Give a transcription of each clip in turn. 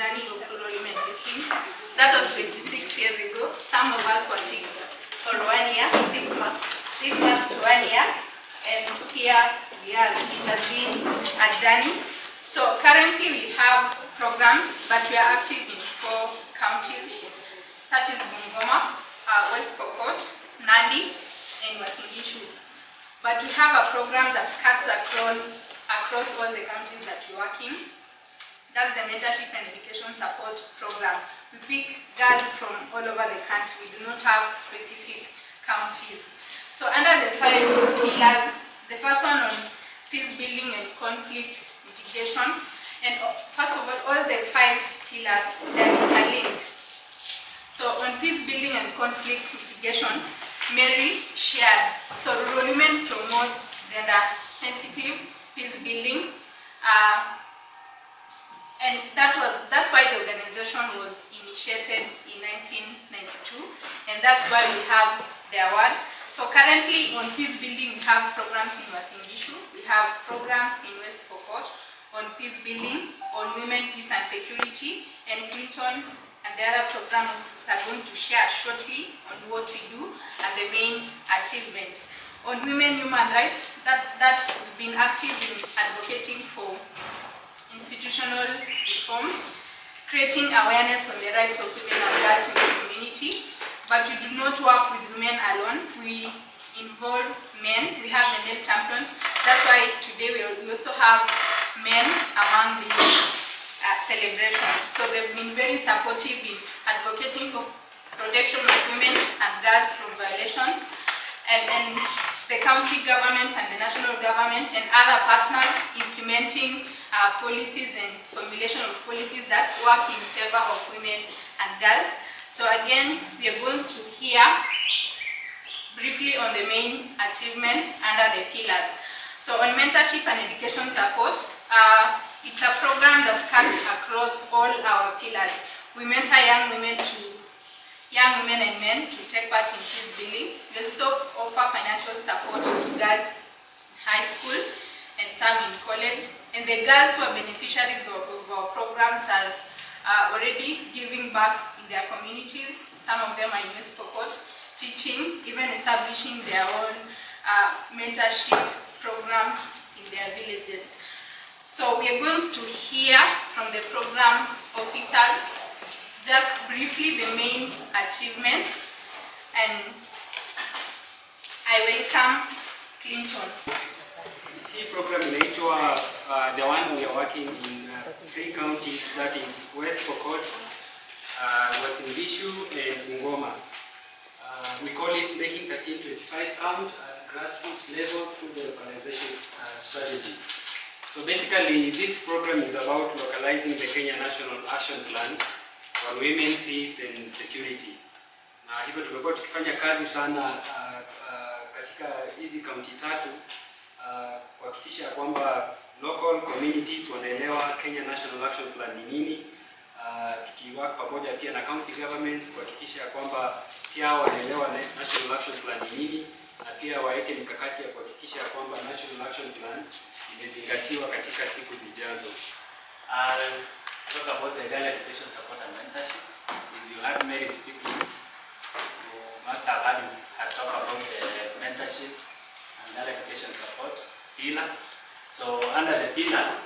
journey of listening. That was 26 years ago. Some of us were six or one year, six months, six months to one year. And here we are. It has been a journey. So currently we have programs, but we are active in four counties. That is Bungoma, uh, West Pokot, Nandi, and Uasin Gishu. But we have a program that cuts across, across all the counties that we work in. That's the mentorship and education support program. We pick girls from all over the country. We do not have specific counties. So under the five pillars, the first one on peace building and conflict mitigation. And first of all, all the five pillars, they're interlinked. So on peace building and conflict mitigation, Mary shared. So Rural Women promotes gender sensitive peace building. Uh, and that was that's why the organization was initiated in 1992, and that's why we have the award. So currently on peace building, we have programs in Uasin Gishu, we have programs in West Pokot on peace building, on women, peace and security, and Clinton and the other programs are going to share shortly on what we do and the main achievements. On women human rights, that, that we've been active in advocating for institutional reforms, creating awareness on the rights of women and girls in the community. But we do not work with women alone. We involve men. We have the male champions. That's why today we also have men among the uh, celebration. So they've been very supportive in advocating for protection of women and girls from violations. And, and the county government and the national government and other partners implementing uh, policies and formulation of policies that work in favor of women and girls. So again, we are going to hear briefly on the main achievements under the pillars. So on mentorship and education support, uh, it's a program that cuts across all our pillars. We mentor young women to young women and men to take part in peace building. We also offer financial support to girls in high school and some in college. And the girls who are beneficiaries of, of our programs are uh, already giving back in their communities. Some of them are in West Pokot, teaching, even establishing their own uh, mentorship programs in their villages. So we are going to hear from the program officers just briefly the main achievements and I welcome Clinton. Hii program inaitwa uh, the one we are working in uh, three counties that is West Pokot, uh, Uasin Gishu and Bungoma. Uh, we call it making 1325 count at grassroots level through the localization uh, strategy. So basically this program is about localizing the Kenya National Action Plan on women, peace and security. Na hivyo tumekuwa tukifanya kazi sana uh, uh, katika hizi kaunti tatu uh, kuhakikisha kwamba local communities wanaelewa Kenya National Action Plan ni nini, tukiwaka tukiwork pamoja pia na county governments kuhakikisha kwamba pia wanaelewa na- National Action Plan ni nini, na pia waweke mikakati ya kuhakikisha kwamba National Action Plan imezingatiwa katika siku zijazo. I'll talk about the girl education support and mentorship. If you heard Mary speaking, you must have heard her talk about the mentorship and girl education support pillar. So under the pillar,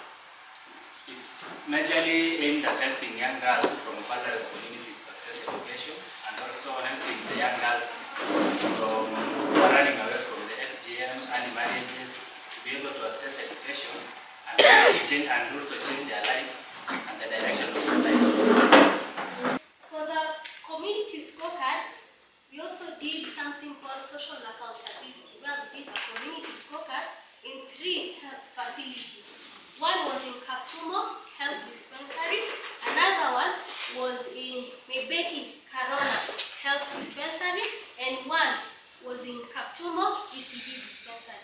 it's majorly aimed at helping young girls from vulnerable communities to access education and also helping the young girls from running away from the FGM, early marriages, to be able to access education and, change, and also change their lives and the direction of their lives. For the community scorecard, we also did something called social accountability, where we did a community scorecard in three health facilities. One was in Kaptumo Health Dispensary, another one was in Mebeki Karona Health Dispensary, and one was in Kaptumo ECD Dispensary.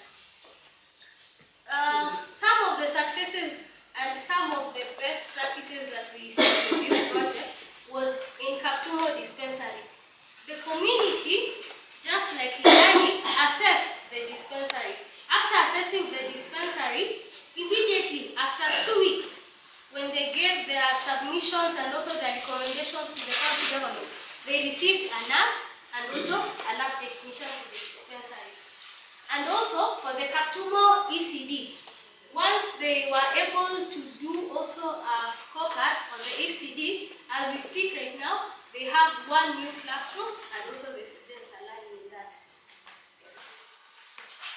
Uh, some of the successes and some of the best practices that we received in this project was in Kaptumo Dispensary. The community, just like Lani, assessed the dispensary. After assessing the dispensary, immediately after two weeks, when they gave their submissions and also their recommendations to the county government, they received a nurse and also a lab technician to the dispensary. And also for the Kaptumo ECD, once they were able to do also a scorecard on the ECD, as we speak right now, they have one new classroom and also the students are learning in that. Yes.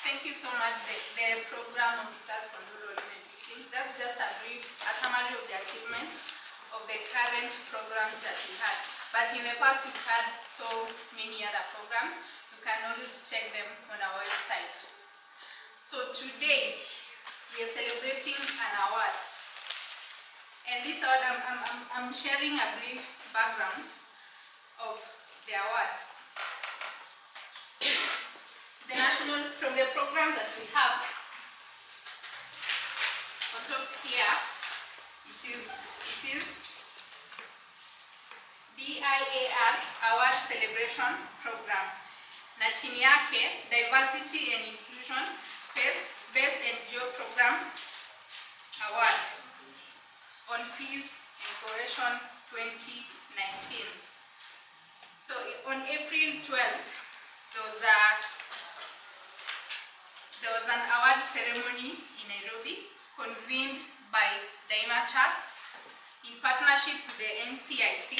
Thank you so much. The, the program of research for rural Muslim. That's just a brief, a summary of the achievements of the current programs that we had. But in the past, we've had so many other programs. You can always check them on our website. So today, we are celebrating an award. And this award, I'm, I'm, I'm, sharing a brief background of the award. The national, from the program that we have, on top here, it is, it is DIAR Award Celebration Program. Na chini yake, Diversity and Inclusion Best, Best NGO Program Award on Peace and Cohesion 2019. So on April 12th, there was a there was an award ceremony in Nairobi convened by Daima Trust in partnership with the NCIC,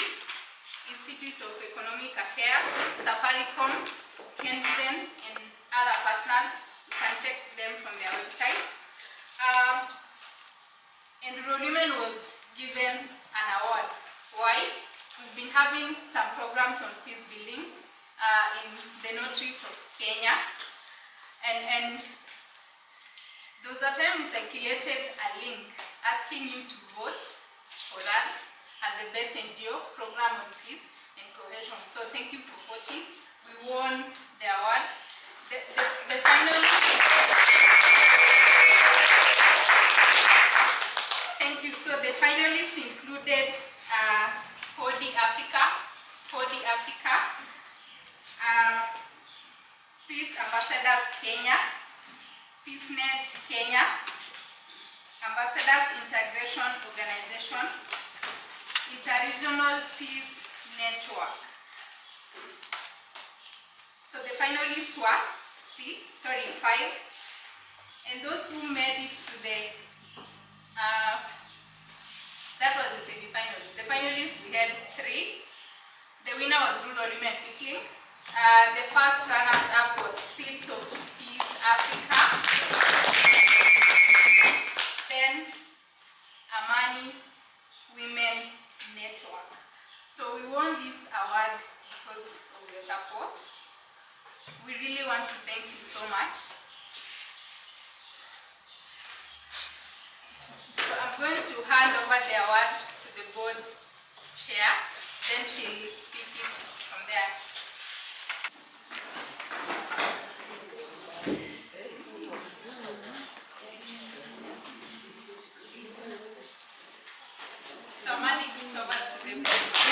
Institute of Economic Affairs, Safaricom, Kenzen, and other partners. Can check them from their website. Um, and Rural Women was given an award. Why? We've been having some programs on peace building uh, in the North of Kenya. And, and there was a time we circulated a link asking you to vote for us as the best NGO program on peace and cohesion. So thank you for voting. We won the award. The, the, final Thank you. So the finalists included uh, Hodi Africa, Hodi Africa, uh, Peace Ambassadors Kenya, PeaceNet Kenya, Ambassadors Integration Organization, Interregional Peace Network. So the finalists were six, sorry, five, and those who made it to the uh, that was the semi-final. The finalists we had three. The winner was Rural Women Peace Uh, the first runner-up was Seeds of Peace Africa. Then Amani Women Network. So we won this award because of your support. We really want to thank you so much. So I'm going to hand over the award to the board chair, then she'll pick it from there. So I'm it over to the board.